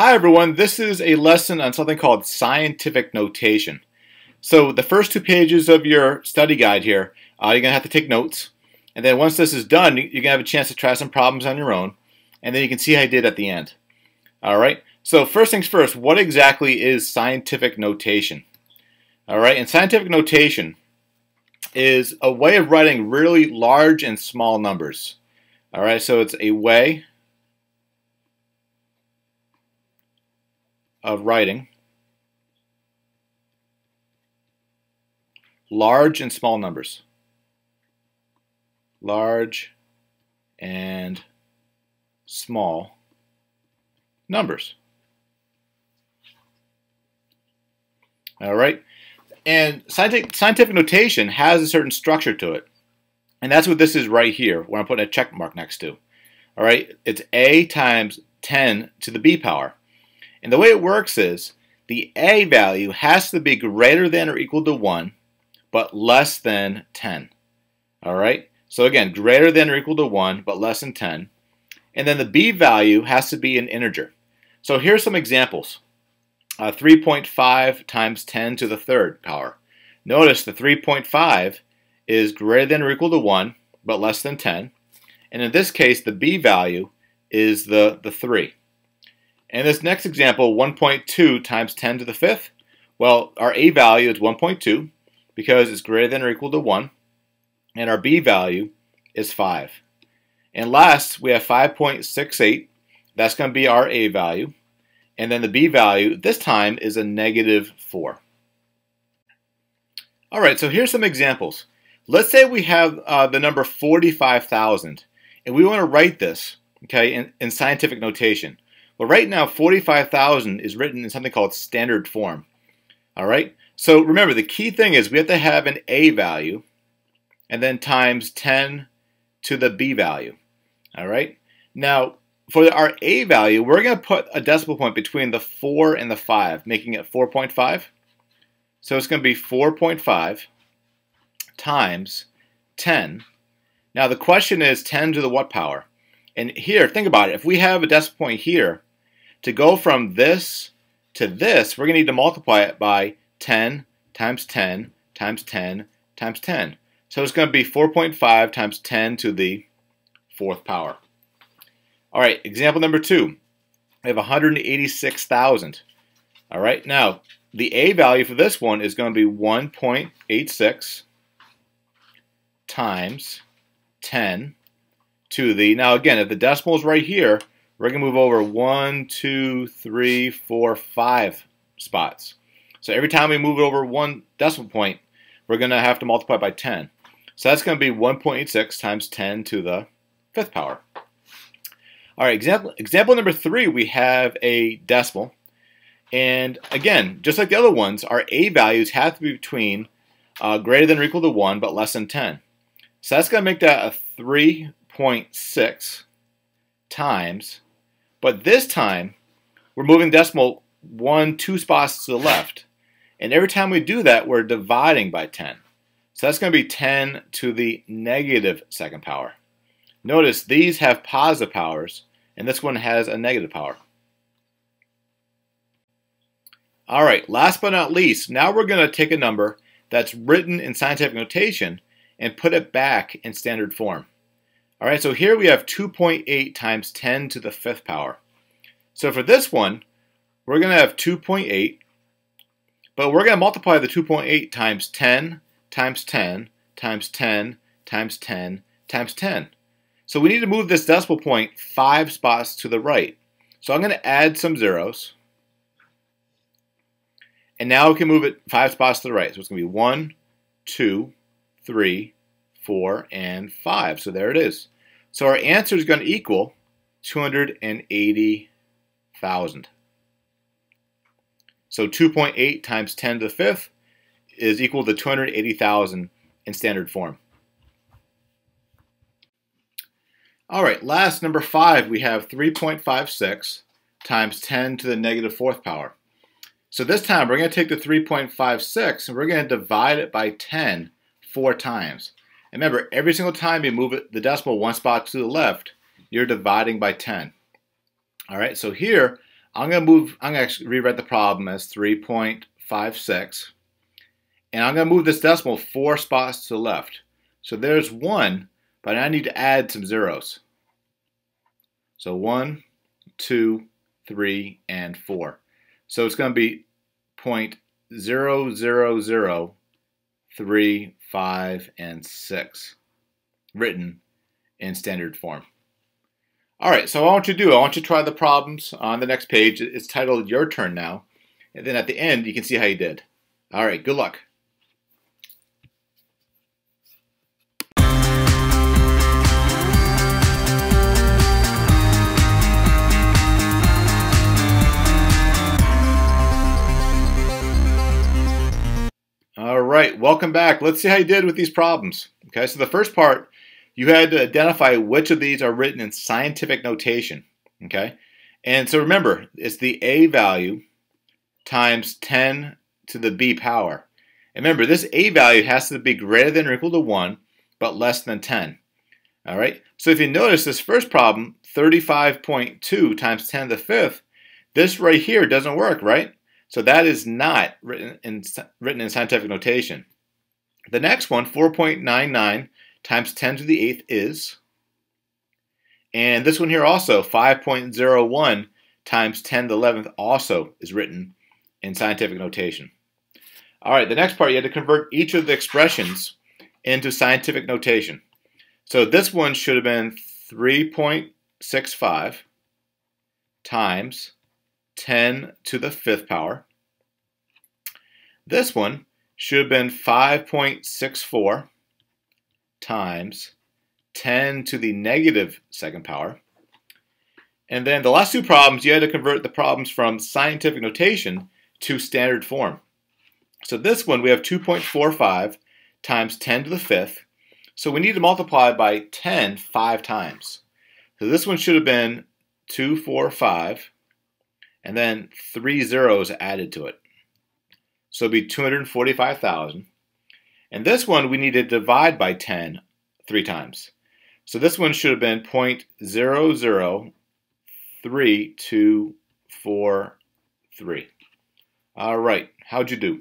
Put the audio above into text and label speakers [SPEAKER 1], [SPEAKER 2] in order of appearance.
[SPEAKER 1] Hi everyone, this is a lesson on something called scientific notation. So the first two pages of your study guide here, uh, you're going to have to take notes. And then once this is done, you're going to have a chance to try some problems on your own. And then you can see how you did at the end. Alright, so first things first, what exactly is scientific notation? Alright, and scientific notation is a way of writing really large and small numbers. Alright, so it's a way of writing large and small numbers. Large and small numbers. All right. And scientific, scientific notation has a certain structure to it. And that's what this is right here, where I'm putting a check mark next to. All right. It's a times 10 to the b power. And the way it works is the a value has to be greater than or equal to 1, but less than 10. All right? So again, greater than or equal to 1, but less than 10. And then the b value has to be an integer. So here's some examples. Uh, 3.5 times 10 to the third power. Notice the 3.5 is greater than or equal to 1, but less than 10. And in this case, the b value is the, the 3. And this next example, 1.2 times 10 to the fifth, well, our a value is 1.2 because it's greater than or equal to 1, and our b value is 5. And last, we have 5.68. That's going to be our a value. And then the b value, this time, is a negative 4. All right, so here's some examples. Let's say we have uh, the number 45,000, and we want to write this, okay, in, in scientific notation. Well, right now, 45,000 is written in something called standard form. All right? So remember, the key thing is we have to have an A value and then times 10 to the B value. All right? Now, for our A value, we're going to put a decimal point between the 4 and the 5, making it 4.5. So it's going to be 4.5 times 10. Now the question is 10 to the what power? And here, think about it. If we have a decimal point here, to go from this to this, we're going to need to multiply it by 10 times 10 times 10 times 10. So it's going to be 4.5 times 10 to the fourth power. All right, example number two. We have 186,000. All right, now the A value for this one is going to be 1.86 times 10 to the, now again, if the decimal is right here, we're going to move over one, two, three, four, five spots. So every time we move over one decimal point, we're going to have to multiply by 10. So that's going to be 1.86 times 10 to the fifth power. All right, example, example number three, we have a decimal. And again, just like the other ones, our A values have to be between uh, greater than or equal to 1, but less than 10. So that's going to make that a 3.6 times but this time, we're moving decimal one, two spots to the left. And every time we do that, we're dividing by 10. So that's going to be 10 to the negative second power. Notice these have positive powers, and this one has a negative power. All right, last but not least, now we're going to take a number that's written in scientific notation and put it back in standard form. All right, so here we have 2.8 times 10 to the fifth power. So for this one, we're going to have 2.8, but we're going to multiply the 2.8 times 10 times 10 times 10 times 10 times 10. So we need to move this decimal point five spots to the right. So I'm going to add some zeros. And now we can move it five spots to the right. So it's going to be 1, 2, 3, 4, and 5. So there it is. So our answer is going to equal 280,000. So 2.8 times 10 to the fifth is equal to 280,000 in standard form. All right, last number five, we have 3.56 times 10 to the negative fourth power. So this time we're going to take the 3.56 and we're going to divide it by 10 four times. And remember, every single time you move it, the decimal one spot to the left, you're dividing by 10. All right, so here I'm going to move, I'm to rewrite the problem as 3.56. And I'm going to move this decimal four spots to the left. So there's 1, but I need to add some zeros. So one, two, three, and 4. So it's going to be point zero zero zero three five and 6 written in standard form. All right, so I want you to do, I want you to try the problems on the next page. It's titled Your Turn Now. And then at the end, you can see how you did. All right, good luck. Welcome back. Let's see how you did with these problems. Okay, so the first part, you had to identify which of these are written in scientific notation. Okay, and so remember, it's the A value times 10 to the B power. And remember, this A value has to be greater than or equal to 1, but less than 10. All right, so if you notice this first problem, 35.2 times 10 to the fifth, this right here doesn't work, right? So that is not written in, written in scientific notation. The next one, 4.99 times 10 to the 8th is, and this one here also, 5.01 times 10 to the 11th also is written in scientific notation. All right, the next part, you had to convert each of the expressions into scientific notation. So this one should have been 3.65 times 10 to the fifth power. This one should have been 5.64 times 10 to the negative second power. And then the last two problems, you had to convert the problems from scientific notation to standard form. So this one, we have 2.45 times 10 to the fifth. So we need to multiply by 10 five times. So this one should have been 245 and then three zeros added to it. So it'd be 245,000. And this one we need to divide by 10 three times. So this one should have been 0.003243. All right, how'd you do?